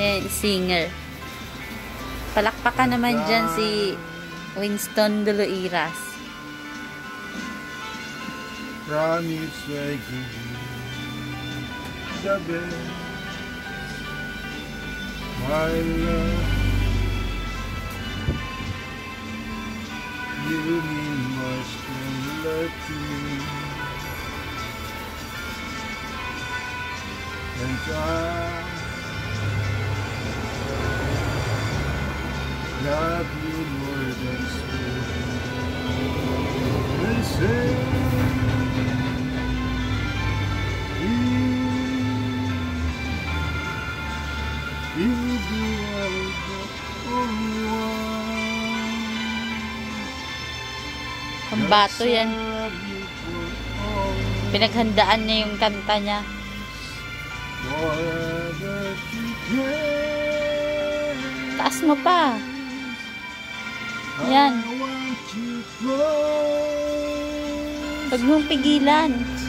Eh, singer. Palakpakan naman dyan si Winston Doloiras. Promise love you more than sweet. Listen. You, you be the only one. Pambato yan. Pinaghandaan niya yung kanta niya. Taas mo pa. Yan. Huwag mong pigilan.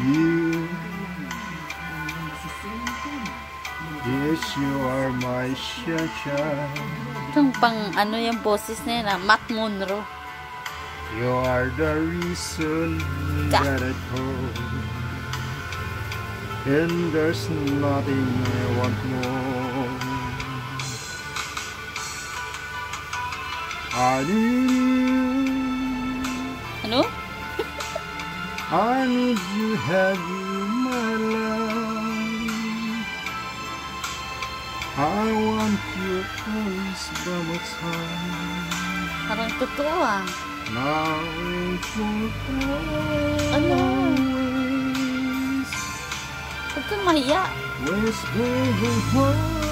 You, yes, you are my sunshine. Itong pang ano yung boses na yun ah. Matt Monroe. You are the reason Ka- that I hold. And there's nothing I want more. I need I need you, have you, my love. I want you always by my side. Parang totoo ah. Now and for Ano? always. Huwag kang mahiya. The word